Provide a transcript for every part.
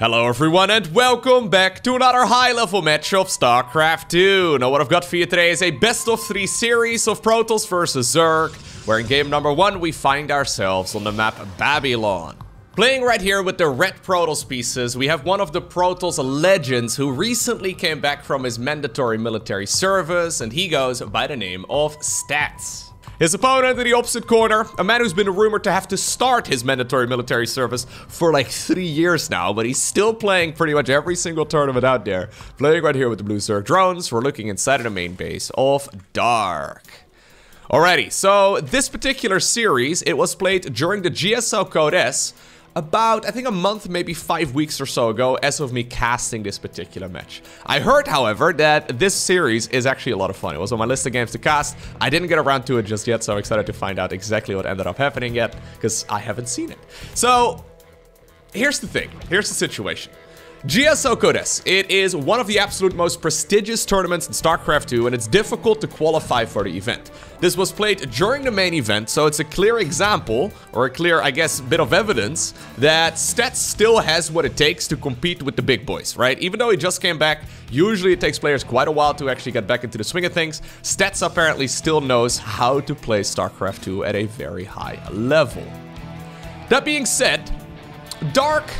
Hello everyone and welcome back to another high level match of StarCraft 2. Now what I've got for you today is a best of three series of Protoss versus Zerg, where in game number one we find ourselves on the map Babylon. Playing right here with the red Protoss pieces, we have one of the Protoss legends who recently came back from his mandatory military service and he goes by the name of Stats. His opponent in the opposite corner, a man who's been rumored to have to start his mandatory military service for like three years now, but he's still playing pretty much every single tournament out there. Playing right here with the Blue Zerg drones, we're looking inside of the main base of Dark. Alrighty, so this particular series, it was played during the GSL Code S, about, I think a month, maybe five weeks or so ago, as of me casting this particular match. I heard, however, that this series is actually a lot of fun. It was on my list of games to cast. I didn't get around to it just yet, so I'm excited to find out exactly what ended up happening yet, because I haven't seen it. So, here's the thing. Here's the situation. GSL Code It is one of the absolute most prestigious tournaments in StarCraft 2 and it's difficult to qualify for the event. This was played during the main event, so it's a clear example, or a clear, I guess, bit of evidence that Stats still has what it takes to compete with the big boys, right? Even though he just came back, usually it takes players quite a while to actually get back into the swing of things. Stats apparently still knows how to play StarCraft 2 at a very high level. That being said, Dark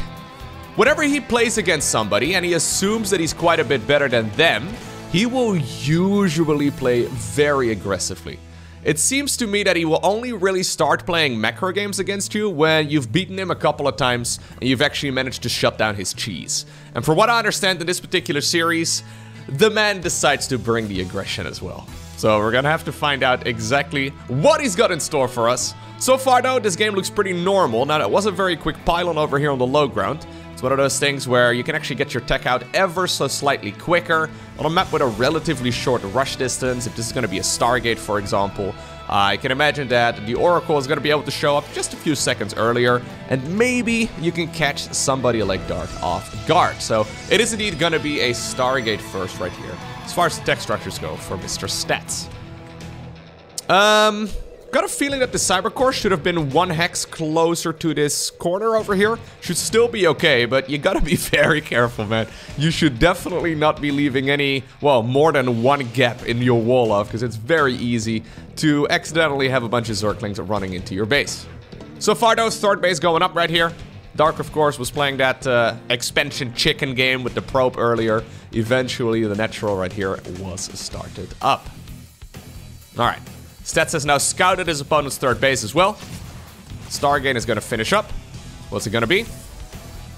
Whenever he plays against somebody and he assumes that he's quite a bit better than them, he will usually play very aggressively. It seems to me that he will only really start playing macro games against you when you've beaten him a couple of times and you've actually managed to shut down his cheese. And for what I understand in this particular series, the man decides to bring the aggression as well. So we're gonna have to find out exactly what he's got in store for us. So far though, this game looks pretty normal. Now that was a very quick pylon over here on the low ground. It's one of those things where you can actually get your tech out ever so slightly quicker on a map with a relatively short rush distance. If this is going to be a Stargate, for example, I can imagine that the Oracle is going to be able to show up just a few seconds earlier, and maybe you can catch somebody like Dark off guard. So it is indeed going to be a Stargate first right here, as far as the tech structures go for Mr. Stats. Um, Got a feeling that the Cyber Core should have been one hex closer to this corner over here. Should still be okay, but you gotta be very careful, man. You should definitely not be leaving any, well, more than one gap in your wall off, because it's very easy to accidentally have a bunch of Zerglings running into your base. So far though, third base going up right here. Dark, of course, was playing that uh, expansion chicken game with the probe earlier. Eventually, the natural right here was started up. Alright. Stats has now scouted his opponent's third base as well. Stargate is going to finish up. What's it going to be?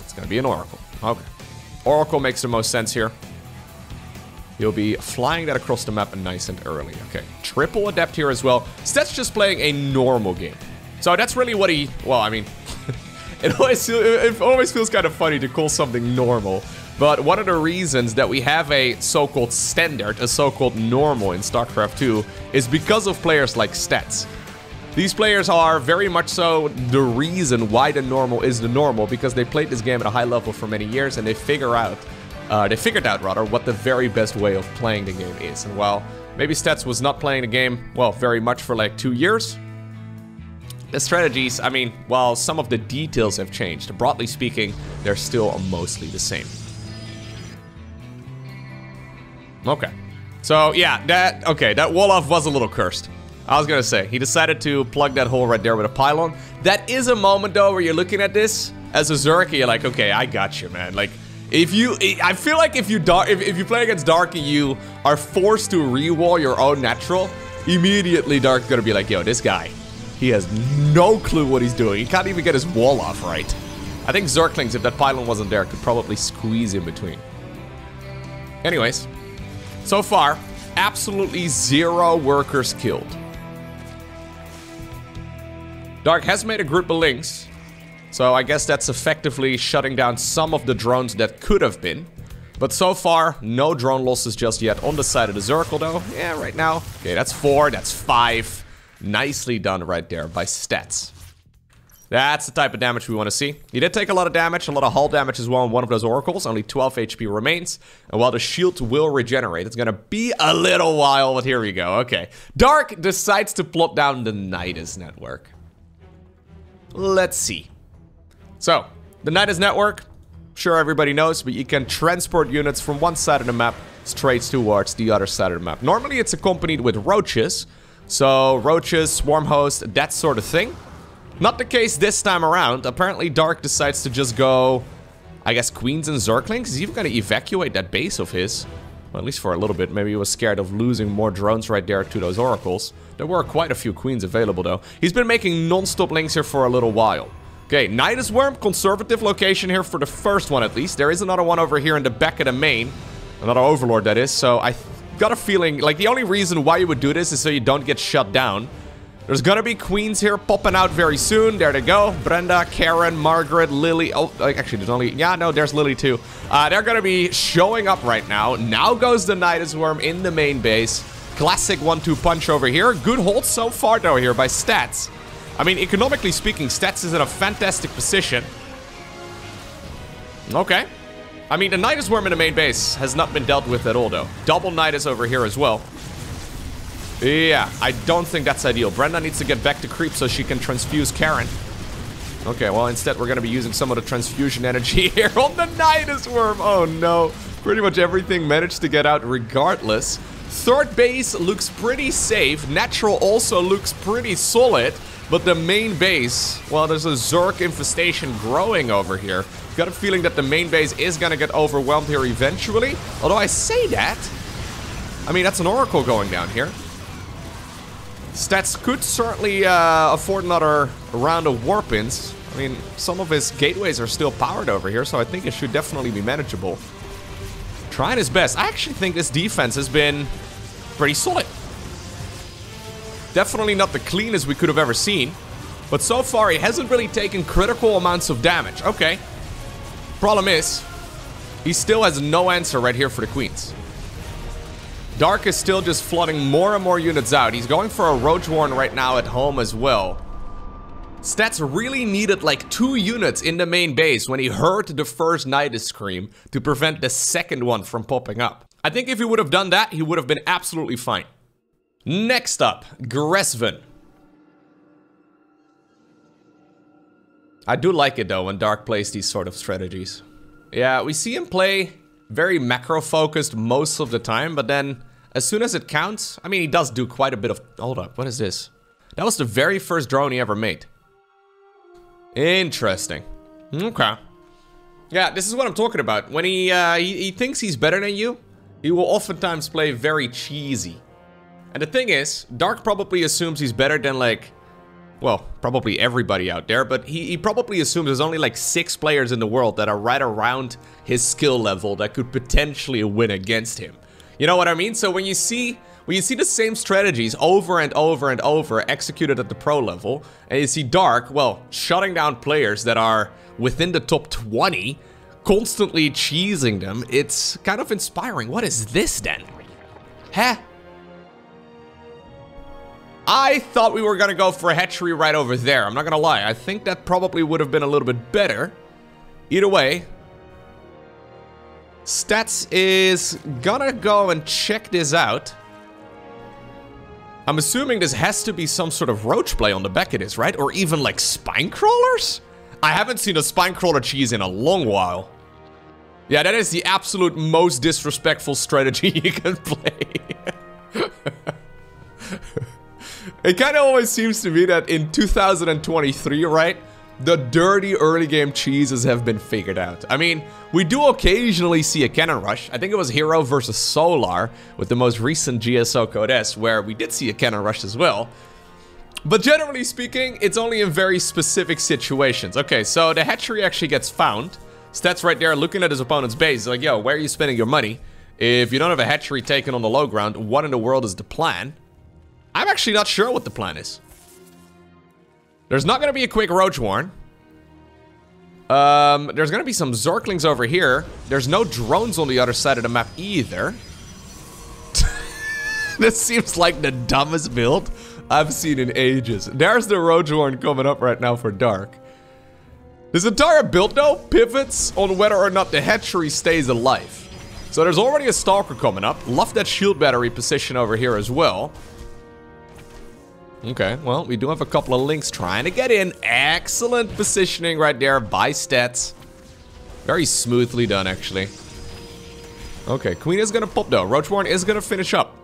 It's going to be an Oracle. Okay. Oracle makes the most sense here. He'll be flying that across the map nice and early. Okay, triple adept here as well. Stats just playing a normal game. So that's really what he... Well, I mean... it, always, it always feels kind of funny to call something normal but one of the reasons that we have a so-called standard, a so-called normal in StarCraft 2, is because of players like Stats. These players are very much so the reason why the normal is the normal, because they played this game at a high level for many years and they figure out, uh, they figured out rather, what the very best way of playing the game is. And while maybe Stats was not playing the game, well, very much for like two years, the strategies, I mean, while some of the details have changed, broadly speaking, they're still mostly the same. Okay. So, yeah, that, okay, that wall off was a little cursed. I was gonna say, he decided to plug that hole right there with a pylon. That is a moment, though, where you're looking at this as a Zerky, you're like, okay, I got you, man. Like, if you, I feel like if you dark, if, if you play against Dark and you are forced to re-wall your own natural, immediately Dark's gonna be like, yo, this guy, he has no clue what he's doing. He can't even get his wall off right. I think Zerglings, if that pylon wasn't there, could probably squeeze in between. Anyways, so far, absolutely zero workers killed. Dark has made a group of lings, so I guess that's effectively shutting down some of the drones that could have been. But so far, no drone losses just yet on the side of the circle though. Yeah, right now. Okay, that's four, that's five. Nicely done right there by Stats. That's the type of damage we want to see. He did take a lot of damage, a lot of hull damage as well on one of those oracles. Only 12 HP remains. And while the shield will regenerate, it's going to be a little while, but here we go. Okay. Dark decides to plop down the Nydus network. Let's see. So, the Nydus network, sure everybody knows, but you can transport units from one side of the map straight towards the other side of the map. Normally it's accompanied with roaches, so roaches, swarm host, that sort of thing. Not the case this time around. Apparently Dark decides to just go, I guess, Queens and Zerglings. He's even going to evacuate that base of his. Well, at least for a little bit. Maybe he was scared of losing more drones right there to those oracles. There were quite a few queens available, though. He's been making non-stop lings here for a little while. Okay, Nydus Worm, conservative location here for the first one at least. There is another one over here in the back of the main. Another Overlord, that is. So I got a feeling, like, the only reason why you would do this is so you don't get shut down. There's gonna be queens here popping out very soon. There they go. Brenda, Karen, Margaret, Lily. Oh, actually, there's only... Yeah, no, there's Lily too. Uh, they're gonna be showing up right now. Now goes the Nydus Worm in the main base. Classic one-two punch over here. Good hold so far, though, here by Stats. I mean, economically speaking, Stats is in a fantastic position. Okay. I mean, the Nydus Worm in the main base has not been dealt with at all, though. Double Nydus over here as well. Yeah, I don't think that's ideal. Brenda needs to get back to creep so she can transfuse Karen. Okay, well, instead we're going to be using some of the transfusion energy here on the Nydus Worm. Oh, no. Pretty much everything managed to get out regardless. Third base looks pretty safe. Natural also looks pretty solid. But the main base, well, there's a Zerg infestation growing over here. Got a feeling that the main base is going to get overwhelmed here eventually. Although I say that, I mean, that's an Oracle going down here. Stats could certainly uh, afford another round of warpins. I mean, some of his gateways are still powered over here, so I think it should definitely be manageable. Trying his best. I actually think this defense has been pretty solid. Definitely not the cleanest we could have ever seen. But so far, he hasn't really taken critical amounts of damage. Okay. Problem is, he still has no answer right here for the queens. Dark is still just flooding more and more units out. He's going for a Roach Warren right now at home as well. Stats really needed like two units in the main base when he heard the first Nydus scream to prevent the second one from popping up. I think if he would have done that, he would have been absolutely fine. Next up, Gresvan. I do like it though when Dark plays these sort of strategies. Yeah, we see him play very macro focused most of the time, but then as soon as it counts, I mean, he does do quite a bit of... Hold up, what is this? That was the very first drone he ever made. Interesting. Okay. Yeah, this is what I'm talking about. When he, uh, he, he thinks he's better than you, he will oftentimes play very cheesy. And the thing is, Dark probably assumes he's better than like, well, probably everybody out there, but he, he probably assumes there's only like six players in the world that are right around his skill level that could potentially win against him. You know what I mean? So when you see when you see the same strategies over and over and over executed at the pro level, and you see Dark, well, shutting down players that are within the top 20, constantly cheesing them, it's kind of inspiring. What is this then? Huh? I thought we were gonna go for a hatchery right over there. I'm not gonna lie. I think that probably would have been a little bit better. Either way, Stats is gonna go and check this out. I'm assuming this has to be some sort of roach play on the back of this, right? Or even like spine crawlers? I haven't seen a spine crawler cheese in a long while. Yeah, that is the absolute most disrespectful strategy you can play. it kind of always seems to me that in 2023, right? The dirty early game cheeses have been figured out. I mean, we do occasionally see a cannon rush. I think it was Hero versus Solar with the most recent GSL Code S where we did see a cannon rush as well. But generally speaking, it's only in very specific situations. Okay, so the hatchery actually gets found. Stats right there looking at his opponent's base. like, yo, where are you spending your money? If you don't have a hatchery taken on the low ground, what in the world is the plan? I'm actually not sure what the plan is. There's not to be a quick Roach Warren. Um, there's to be some Zerglings over here. There's no drones on the other side of the map either. this seems like the dumbest build I've seen in ages. There's the Roach Warren coming up right now for Dark. This entire build, though, pivots on whether or not the hatchery stays alive. So there's already a Stalker coming up. Love that shield battery position over here as well. Okay, well, we do have a couple of lings trying to get in. Excellent positioning right there by Stats. Very smoothly done, actually. Okay, Queen is gonna pop though. Roach Warren is gonna finish up.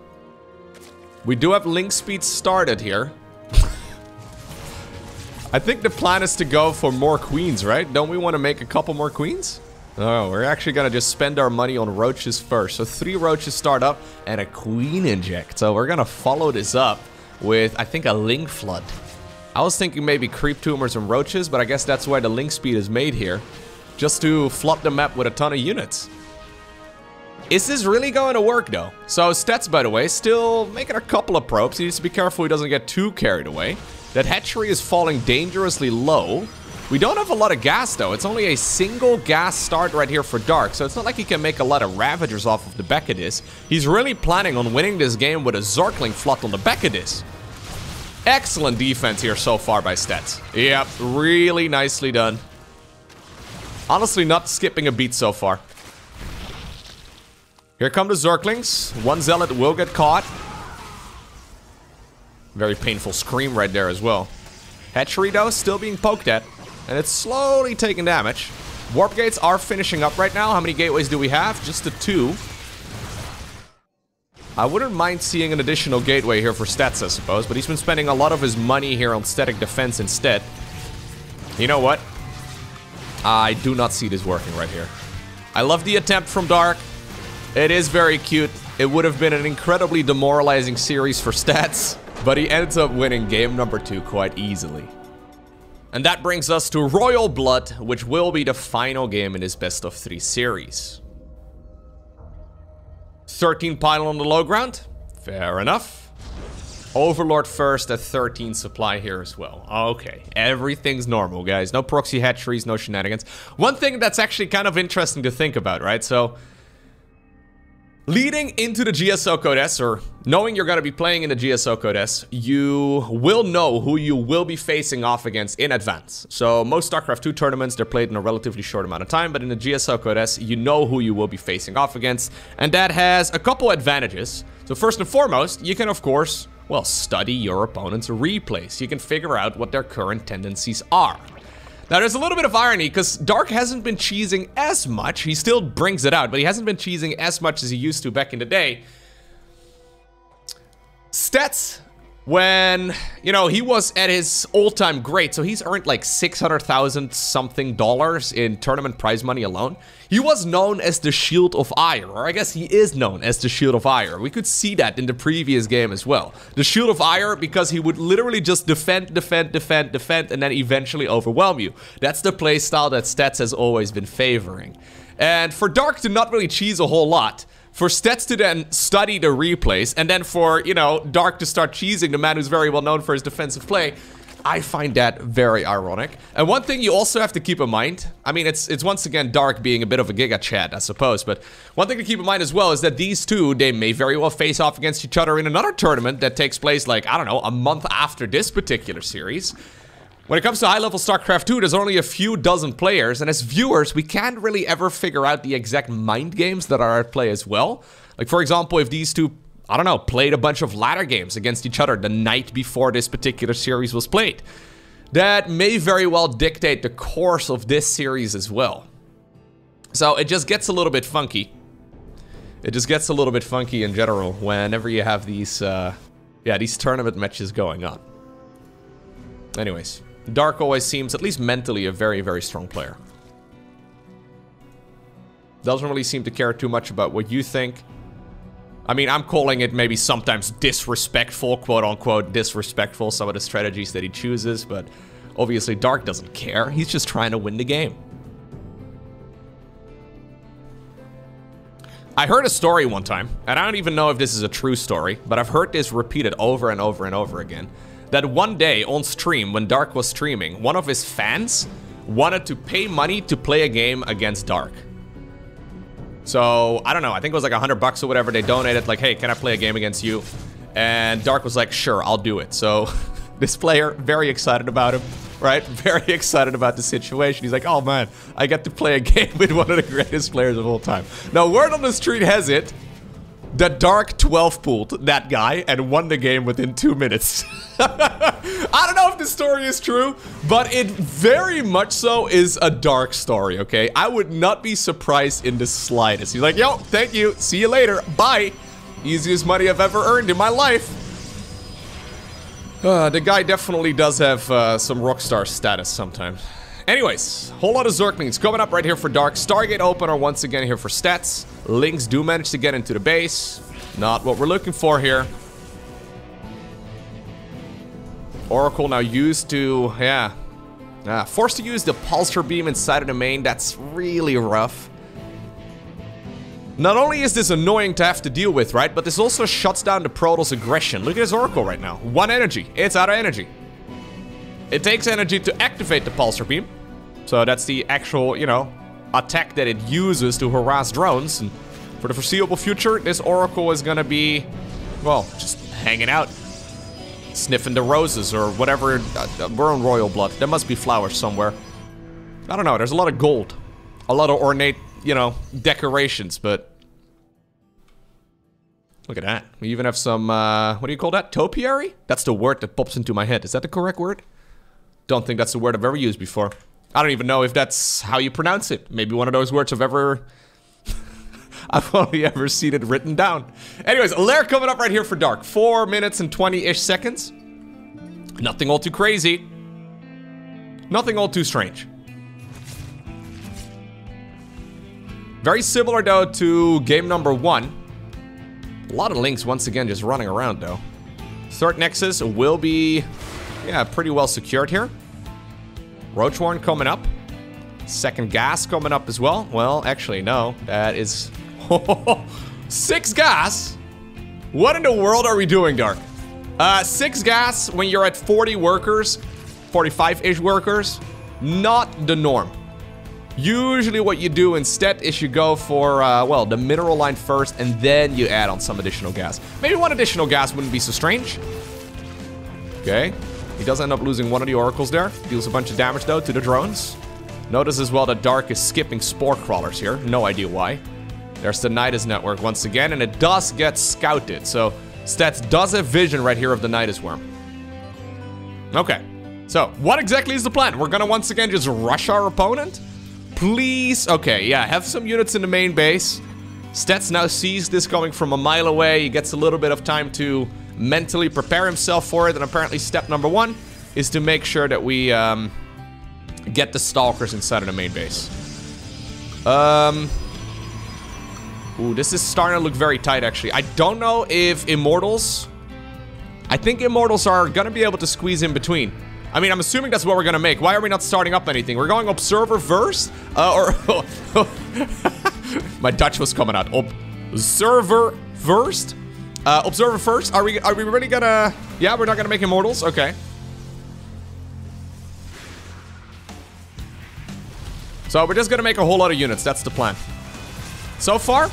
We do have ling speed started here. I think the plan is to go for more queens, right? Don't we want to make a couple more queens? Oh, we're actually gonna just spend our money on roaches first. So three roaches start up and a queen inject. So we're gonna follow this up with, I think, a ling flood. I was thinking maybe creep tumors and roaches, but I guess that's why the ling speed is made here. Just to flood the map with a ton of units. Is this really going to work though? So stats, by the way, still making a couple of probes. He needs to be careful he doesn't get too carried away. That hatchery is falling dangerously low. We don't have a lot of gas though. It's only a single gas start right here for Dark. So it's not like he can make a lot of Ravagers off of the this. He's really planning on winning this game with a Zergling flood on the this. Excellent defense here so far by Stats. Yep, really nicely done. Honestly, not skipping a beat so far. Here come the Zerglings. One Zealot will get caught. Very painful scream right there as well. Hatchery, though, still being poked at. And it's slowly taking damage. Warp gates are finishing up right now. How many gateways do we have? Just the two. I wouldn't mind seeing an additional gateway here for stats, I suppose. But he's been spending a lot of his money here on static defense instead. You know what? I do not see this working right here. I love the attempt from Dark. It is very cute. It would have been an incredibly demoralizing series for stats, but he ends up winning game number two quite easily. And that brings us to Royal Blood, which will be the final game in this best of three series. 13 pylon the low ground. Fair enough. Overlord first at 13 supply here as well. Okay, everything's normal, guys. No proxy hatcheries, no shenanigans. One thing that's actually kind of interesting to think about, right? So, Leading into the GSL Code S, or knowing you're going to be playing in the GSL Code S, you will know who you will be facing off against in advance. So most StarCraft 2 tournaments, they're played in a relatively short amount of time, but in the GSL Code S, you know who you will be facing off against, and that has a couple advantages. So first and foremost, you can of course, well, study your opponent's replays. You can figure out what their current tendencies are. Now, there's a little bit of irony, because Dark hasn't been cheesing as much. He still brings it out, but he hasn't been cheesing as much as he used to back in the day. Stats when, you know, he was at his all-time great, so he's earned like 600,000 something dollars in tournament prize money alone. He was known as the Shield of Aiur, or I guess he is known as the Shield of Aiur. We could see that in the previous game as well. The Shield of Aiur because he would literally just defend, defend, defend, defend, and then eventually overwhelm you. That's the playstyle that Stats has always been favoring. And for Dark to not really cheese a whole lot, for Stats to then study the replays, and then for, you know, Dark to start cheesing the man who's very well known for his defensive play, I find that very ironic. And one thing you also have to keep in mind, I mean, it's it's once again Dark being a bit of a Gigachad, I suppose, but one thing to keep in mind as well is that these two, they may very well face off against each other in another tournament that takes place like, I don't know, a month after this particular series. When it comes to high-level StarCraft 2, there's only a few dozen players, and as viewers, we can't really ever figure out the exact mind games that are at play as well. Like, for example, if these two, I don't know, played a bunch of ladder games against each other the night before this particular series was played. That may very well dictate the course of this series as well. So it just gets a little bit funky. It just gets a little bit funky in general whenever you have these, uh, yeah, these tournament matches going on. Anyways, Dark always seems, at least mentally, a very, very strong player. Doesn't really seem to care too much about what you think. I mean, I'm calling it maybe sometimes disrespectful, quote-unquote disrespectful, some of the strategies that he chooses, but obviously Dark doesn't care. He's just trying to win the game. I heard a story one time, and I don't even know if this is a true story, but I've heard this repeated over and over and over again that one day on stream, when Dark was streaming, one of his fans wanted to pay money to play a game against Dark. So, I don't know, I think it was like a hundred bucks or whatever. They donated, like, hey, can I play a game against you? And Dark was like, sure, I'll do it. So, this player, very excited about him, right? Very excited about the situation. He's like, oh man, I get to play a game with one of the greatest players of all time. Now, word on the street has it that Dark 12 pulled that guy and won the game within two minutes. I don't know if this story is true, but it very much so is a Dark story, okay? I would not be surprised in the slightest. He's like, yo, thank you, see you later, bye. Easiest money I've ever earned in my life. Uh, the guy definitely does have uh, some rockstar status sometimes. Anyways, whole lot of Zerglings coming up right here for Dark. Stargate opener once again here for stats. Lings do manage to get into the base. Not what we're looking for here. Oracle now used to, yeah. Forced to use the pulsar beam inside of the main. That's really rough. Not only is this annoying to have to deal with, right? But this also shuts down the Protoss aggression. Look at his Oracle right now. One energy. It's out of energy. It takes energy to activate the pulsar beam. So that's the actual, you know, attack that it uses to harass drones. And for the foreseeable future, this Oracle is gonna be, well, just hanging out. Sniffing the roses or whatever. Uh, we're on royal blood. There must be flowers somewhere. I don't know. There's a lot of gold. A lot of ornate, you know, decorations, but... Look at that. We even have some, uh, what do you call that? Topiary? That's the word that pops into my head. Is that the correct word? Don't think that's the word I've ever used before. I don't even know if that's how you pronounce it. Maybe one of those words I've ever... I've only ever seen it written down. Anyways, Lair coming up right here for Dark. 4 minutes and 20-ish seconds. Nothing all too crazy. Nothing all too strange. Very similar, though, to game number one. A lot of lings, once again, just running around, though. Third Nexus will be, yeah, pretty well secured here. Roach coming up. Second gas coming up as well. Well, actually, no. That is... six gas? What in the world are we doing, Dark? Uh, six gas when you're at 40 workers, 45-ish workers, not the norm. Usually what you do instead is you go for, uh, well, the mineral line first, and then you add on some additional gas. Maybe one additional gas wouldn't be so strange. Okay. He does end up losing one of the oracles there. Deals a bunch of damage, though, to the drones. Notice as well that Dark is skipping Spore Crawlers here. No idea why. There's the Nydus network once again, and it does get scouted. So, Stats does have vision right here of the Nydus Worm. Okay. So, what exactly is the plan? We're gonna once again just rush our opponent? Please? Okay, yeah, have some units in the main base. Stats now sees this coming from a mile away. He gets a little bit of time to mentally prepare himself for it. And apparently step number one is to make sure that we um, get the Stalkers inside of the main base. Um... Ooh, this is starting to look very tight, actually. I don't know if Immortals... I think Immortals are gonna be able to squeeze in between. I mean, I'm assuming that's what we're gonna make. Why are we not starting up anything? We're going Observer first? Uh, or... My Dutch was coming out. Observer first? Uh, Observer first? Are we, are we really gonna... Yeah, we're not gonna make Immortals? Okay. So we're just gonna make a whole lot of units. That's the plan. So far,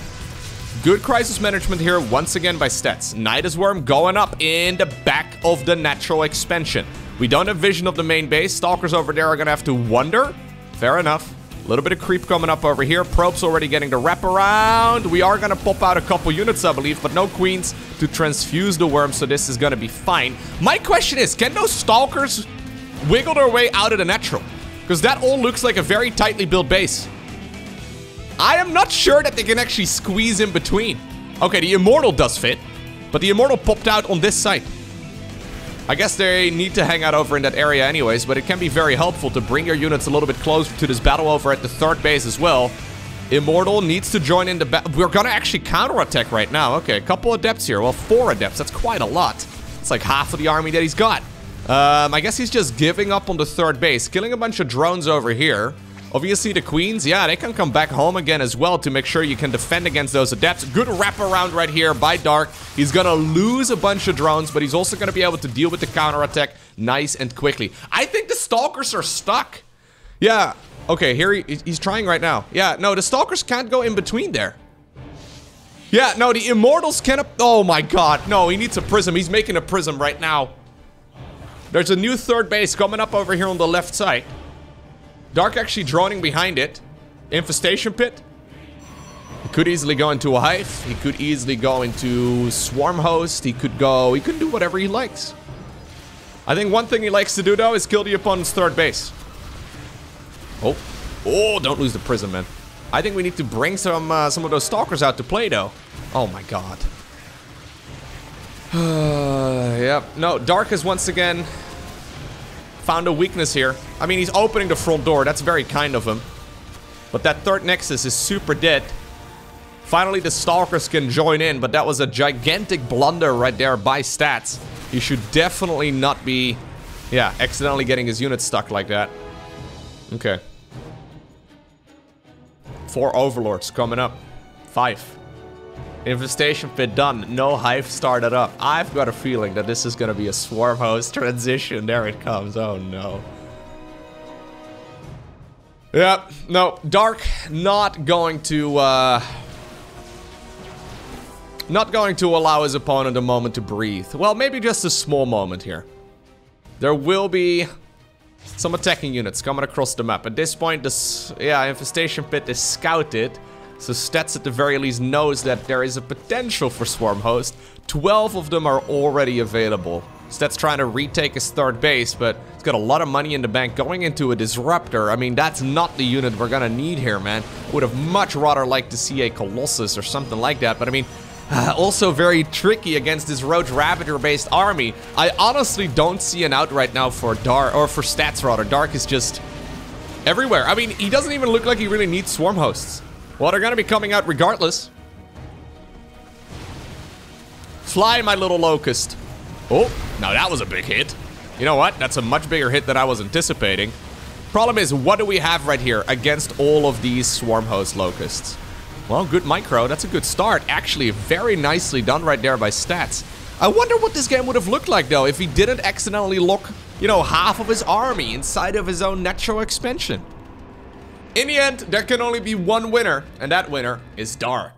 good crisis management here once again by Stats. Nydus Worm going up in the back of the natural expansion. We don't have vision of the main base. Stalkers over there are gonna have to wonder. Fair enough. A little bit of creep coming up over here. Probe's already getting the wrap around. We are gonna pop out a couple units, I believe, but no queens to transfuse the worm, so this is gonna be fine. My question is, can those stalkers wiggle their way out of the natural? Because that all looks like a very tightly built base. I am not sure that they can actually squeeze in between. Okay, the Immortal does fit, but the Immortal popped out on this side. I guess they need to hang out over in that area anyways, but it can be very helpful to bring your units a little bit closer to this battle over at the third base as well. Immortal needs to join in the battle. We're gonna actually counterattack right now. Okay, a couple adepts here. Well, four adepts. That's quite a lot. It's like half of the army that he's got. Um, I guess he's just giving up on the third base, killing a bunch of drones over here. Obviously, the queens, yeah, they can come back home again as well to make sure you can defend against those adepts. Good wraparound right here by Dark. He's gonna lose a bunch of drones, but he's also gonna be able to deal with the counterattack nice and quickly. I think the Stalkers are stuck. Yeah, okay, here he, he's trying right now. Yeah, no, the Stalkers can't go in between there. Yeah, no, the Immortals can't... Oh my god, no, he needs a prism. He's making a prism right now. There's a new third base coming up over here on the left side. Dark actually droning behind it. Infestation pit. He could easily go into a Hive. He could easily go into Swarm Host. He could go... He could do whatever he likes. I think one thing he likes to do, though, is kill the opponent's third base. Oh. Oh, don't lose the Prism, man. I think we need to bring some uh, some of those Stalkers out to play, though. Oh, my God. yep. No, Dark has once again found a weakness here. I mean, he's opening the front door. That's very kind of him. But that third Nexus is super dead. Finally, the Stalkers can join in, but that was a gigantic blunder right there by stats. He should definitely not be, yeah, accidentally getting his unit stuck like that. Okay. Four Overlords coming up. Five. Infestation pit done. No hive started up. I've got a feeling that this is to be a swarm host transition. There it comes. Oh no. Yep. No. Dark not going to, uh... Not going to allow his opponent a moment to breathe. Well, maybe just a small moment here. There will be some attacking units coming across the map. At this point, this, yeah, Infestation Pit is scouted. So Stats at the very least knows that there is a potential for Swarm Host. 12 of them are already available. Stats trying to retake his third base, but he's got a lot of money in the bank going into a Disruptor. I mean, that's not the unit we're gonna need here, man. Would have much rather liked to see a Colossus or something like that, but I mean, uh, also very tricky against this Roach Ravager based army. I honestly don't see an out right now for Dark, or for Stats rather. Dark is just everywhere. I mean, he doesn't even look like he really needs Swarm Hosts. Well, they're gonna be coming out regardless. Fly, my little Locust. Oh, now that was a big hit. You know what? That's a much bigger hit than I was anticipating. Problem is, what do we have right here against all of these Swarm Host Locusts? Well, good micro. That's a good start. Actually, very nicely done right there by Stats. I wonder what this game would have looked like, though, if he didn't accidentally lock, you know, half of his army inside of his own natural expansion. In the end, there can only be one winner, and that winner is Dark.